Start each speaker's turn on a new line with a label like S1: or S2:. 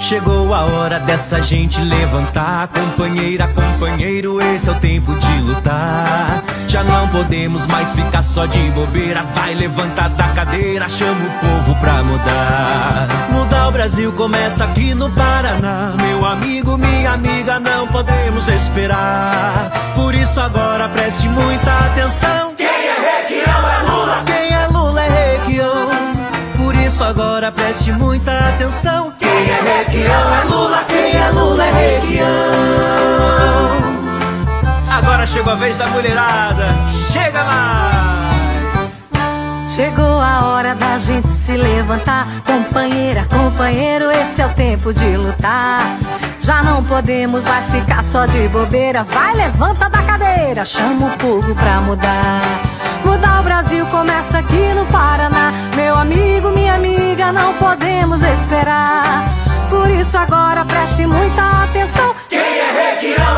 S1: Chegou a hora dessa gente levantar. Companheira, companheiro, esse é o tempo de lutar. Já não podemos mais ficar só de bobeira. Vai levantar da cadeira, chama o povo pra mudar. Mudar o Brasil começa aqui no Paraná. Meu amigo, minha amiga, não podemos esperar. Por isso agora preste muita atenção.
S2: É Requião é Lula.
S1: Quem é Lula é Requião. Por isso agora preste muita atenção.
S2: Quem é Requião é Lula. Quem é Lula é Requião.
S1: Agora chegou a vez da mulherada. Chega mais!
S3: Chegou a hora da gente se levantar. Companheira, companheiro, esse é o tempo de lutar. Já não podemos mais ficar só de bobeira. Vai, levanta da cadeira, chama o povo pra mudar. Mudar o Brasil começa aqui no Paraná. Meu amigo, minha amiga, não podemos esperar. Por isso agora preste muita atenção. Quem é Requião?